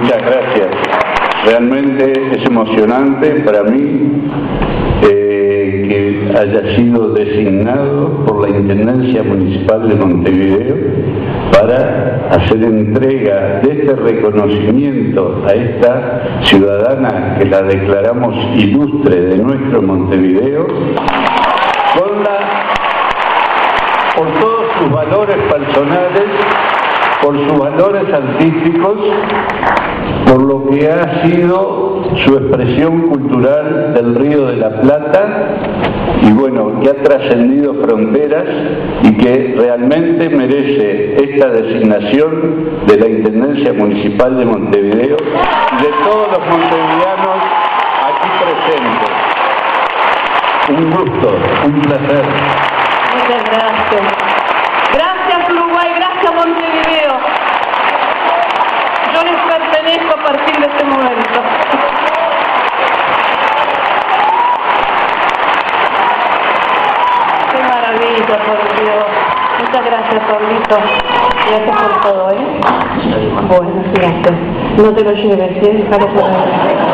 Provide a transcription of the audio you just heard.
Muchas gracias. Realmente es emocionante para mí eh, que haya sido designado por la Intendencia Municipal de Montevideo para hacer entrega de este reconocimiento a esta ciudadana que la declaramos ilustre de nuestro Montevideo, por todos sus valores personales por sus valores artísticos, por lo que ha sido su expresión cultural del Río de la Plata y bueno, que ha trascendido fronteras y que realmente merece esta designación de la Intendencia Municipal de Montevideo y de todos los montevideanos aquí presentes. Un gusto, un placer. Muchas gracias. Gracias Uruguay, gracias Montevideo. Maravilla, por Dios. Muchas gracias, Pablito. Gracias por todo, ¿eh? Bueno, fíjate. No te lo lleves, ¿eh? Déjalo por ahí.